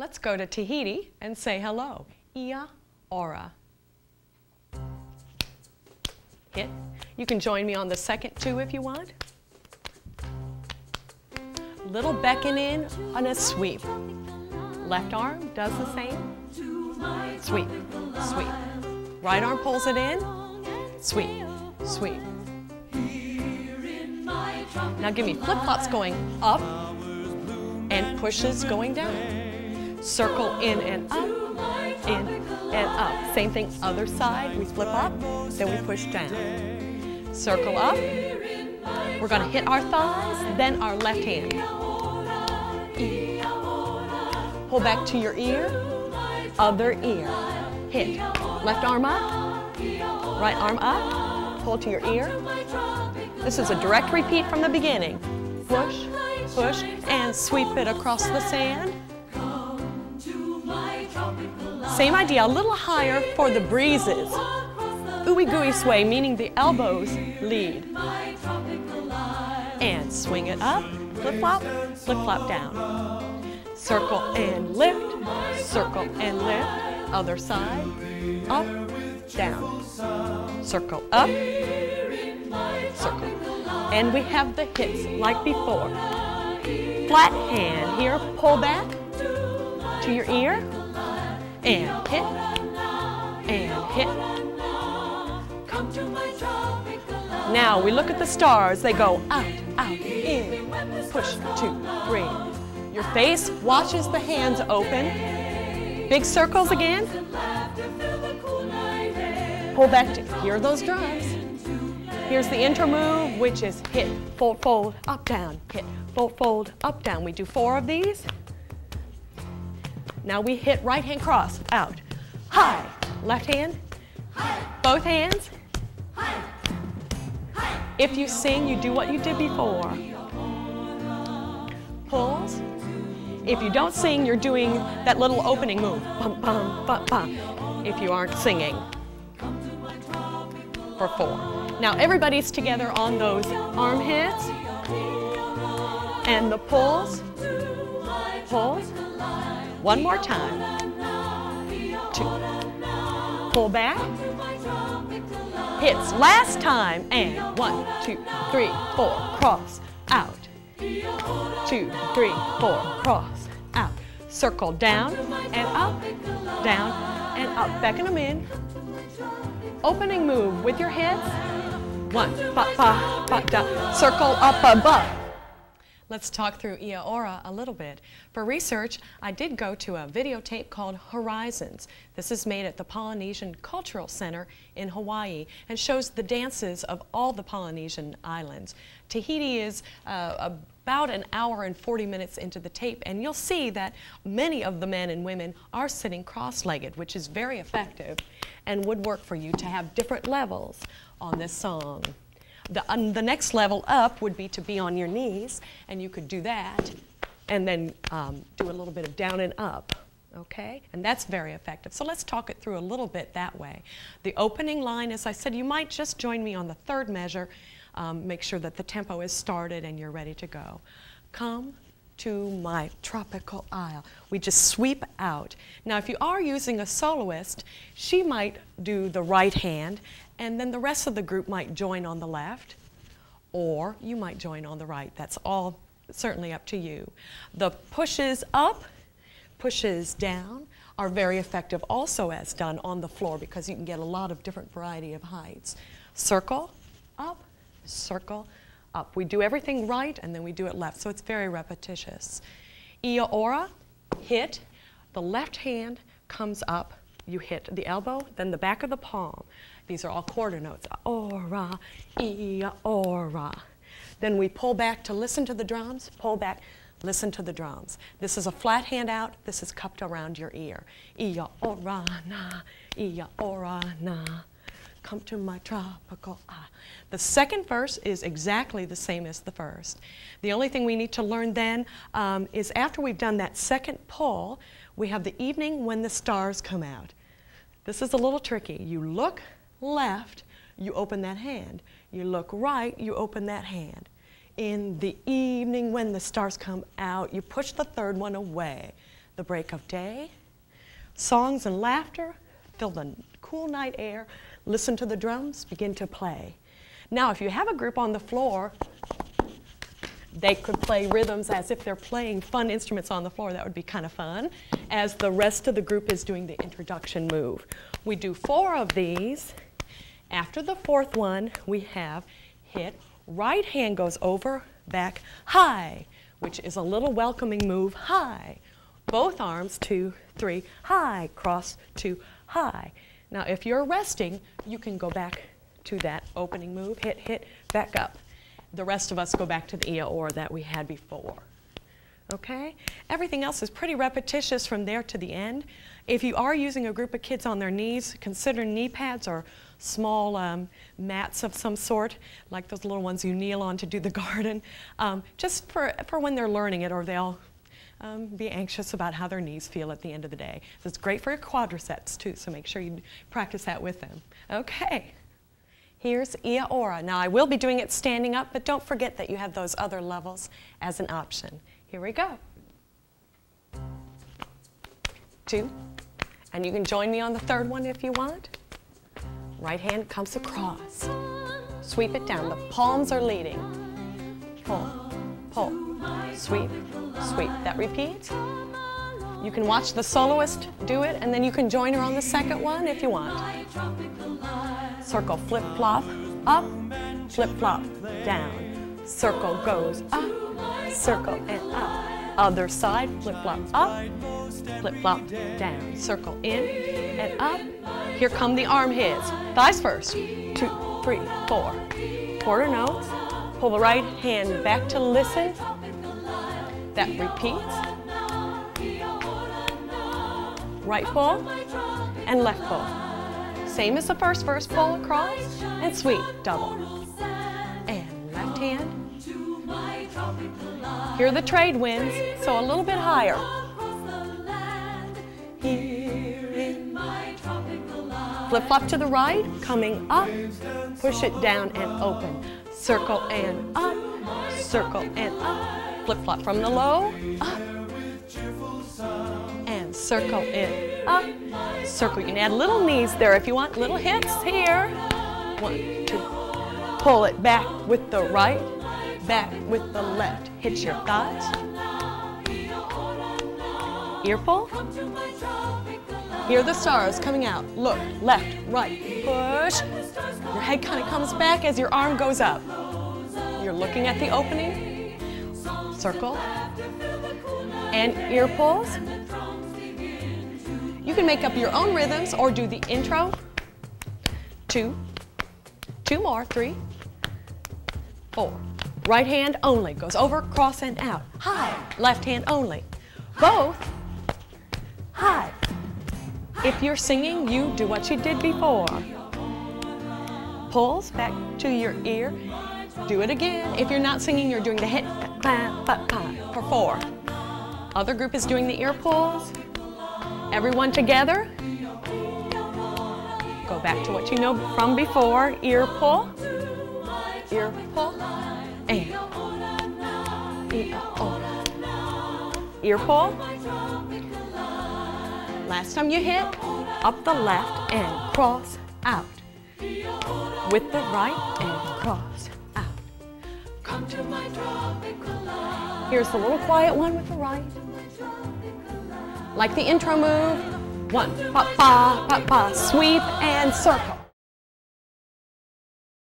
Let's go to Tahiti and say hello. Ia ora. Hit. You can join me on the second two if you want. Little beckon in on a sweep. Left arm does the same. Sweep, sweep. Right arm pulls it in. Sweep, sweep. Now give me flip-flops going up and pushes going down. Circle in and up, in and up. Same thing, other side. We flip up, then we push down. Circle up. We're going to hit our thighs, then our left hand. Pull back to your ear, other ear. Hit. Left arm up, right arm up, pull to your ear. This is a direct repeat from the beginning. Push, push, and sweep it across the sand. Same idea, a little higher for the breezes. Ooey gooey sway, meaning the elbows lead. And swing it up, flip flop, flip flop down. Circle and lift, circle and lift. Other side, up, down. Circle up, circle. And we have the hips like before. Flat hand here, pull back to your ear, and hit, and hit. Now we look at the stars. They go out, out, in, push, two, three. Your face watches the hands open. Big circles again. Pull back to hear those drums. Here's the intermove, which is hit, fold, fold, up, down, hit, fold, fold, up, down. We do four of these. Now we hit right hand cross, out, high, left hand, High. both hands. High. High. If you sing, you do what you did before. Pulls. If you don't sing, you're doing that little opening move. Bum, bum, bum, bum. If you aren't singing. For four. Now everybody's together on those arm hits. And the pulls. Pulls. One more time. Two. Pull back. Hits last time. And one, two, three, four. Cross. Out. Two, three, four. Cross. Out. Circle down and up. Down and up. Beckon them in. Opening move with your hips. One, ba, ba, ba, da. Circle up above. Let's talk through Ia Ora a little bit. For research, I did go to a videotape called Horizons. This is made at the Polynesian Cultural Center in Hawaii and shows the dances of all the Polynesian islands. Tahiti is uh, about an hour and 40 minutes into the tape, and you'll see that many of the men and women are sitting cross-legged, which is very effective and would work for you to have different levels on this song. The, the next level up would be to be on your knees, and you could do that, and then um, do a little bit of down and up, okay? And that's very effective. So let's talk it through a little bit that way. The opening line, as I said, you might just join me on the third measure. Um, make sure that the tempo is started and you're ready to go. Come to my tropical isle. We just sweep out. Now, if you are using a soloist, she might do the right hand and then the rest of the group might join on the left, or you might join on the right. That's all certainly up to you. The pushes up, pushes down are very effective also as done on the floor because you can get a lot of different variety of heights. Circle, up, circle, up. We do everything right and then we do it left, so it's very repetitious. Ia ora, hit, the left hand comes up, you hit the elbow, then the back of the palm. These are all quarter notes. Ora, ia, ora. Then we pull back to listen to the drums, pull back, listen to the drums. This is a flat hand out, this is cupped around your ear. Ia, ora, na, ia, ora, na. Come to my tropical ah. The second verse is exactly the same as the first. The only thing we need to learn then um, is after we've done that second pull, we have the evening when the stars come out. This is a little tricky. You look, left, you open that hand. You look right, you open that hand. In the evening when the stars come out, you push the third one away. the break of day. Songs and laughter fill the cool night air. Listen to the drums begin to play. Now, if you have a group on the floor, they could play rhythms as if they're playing fun instruments on the floor. That would be kind of fun, as the rest of the group is doing the introduction move. We do four of these. After the fourth one, we have hit, right hand goes over, back, high, which is a little welcoming move, high. Both arms, two, three, high, cross, two, high. Now, if you're resting, you can go back to that opening move, hit, hit, back up. The rest of us go back to the ia or that we had before. Okay? Everything else is pretty repetitious from there to the end. If you are using a group of kids on their knees, consider knee pads or small um, mats of some sort, like those little ones you kneel on to do the garden, um, just for, for when they're learning it or they'll um, be anxious about how their knees feel at the end of the day. It's great for your quadriceps too, so make sure you practice that with them. Okay. Here's Ia Ora. Now I will be doing it standing up, but don't forget that you have those other levels as an option. Here we go. Two. And you can join me on the third one if you want. Right hand comes across. Sweep it down. The palms are leading. Pull, pull, sweep, sweep. That repeats. You can watch the soloist do it, and then you can join her on the second one if you want. Circle, flip, flop, up, flip, flop, down. Circle goes up, circle and up. Other side, flip, flop, up, flip, flop, down. Circle in and up. Here come the arm hits. Thighs first. Two, three, four. Quarter notes. Pull the right hand back to listen. That repeats. Right pull and left pull. Same as the first verse, pull across and sweep, double. And left hand. Here the trade winds, so a little bit higher. Flip flop to the right, coming up, push it down and open. Circle and up, circle and up. Flip flop from the low, up, circle in, up, circle. You can add little knees there if you want, little hits here. One, two. Pull it back with the right, back with the left. Hit your thighs. Ear pull. Hear the stars coming out. Look, left, right, push. Your head kind of comes back as your arm goes up. You're looking at the opening. Circle. And ear pulls. You can make up your own rhythms or do the intro. Two, two more, three, four. Right hand only goes over, cross, and out. High, left hand only. Both, high, if you're singing, you do what you did before. Pulls back to your ear. Do it again. If you're not singing, you're doing the hit for four. Other group is doing the ear pulls. Everyone together. Go back to what you know from before. Ear pull. Ear pull. And. Ear pull. Last time you hit, up the left and cross out. With the right and cross out. Come to my tropical Here's the little quiet one with the right. Like the intro move. One, pa, pa, pa, pa, sweep and circle.